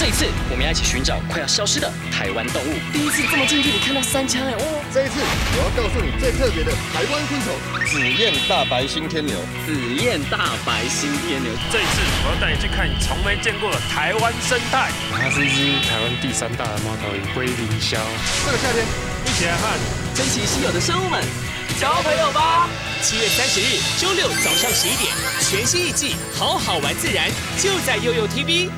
这一次，我们要一起寻找快要消失的台湾动物。第一次这么近距离看到三枪哎，哦！这一次，我要告诉你最特别的台湾昆虫——紫燕大白星天牛。紫燕大白星天牛，这一次我要带你去看你从没见过的台湾生态。它是一只台湾第三大的猫头鹰——龟苓鸮。这个夏天，一起来看珍奇稀有的生物们，交朋友吧！七月三十日周六早上十一点，全新一季《好好玩自然》就在悠悠 TV。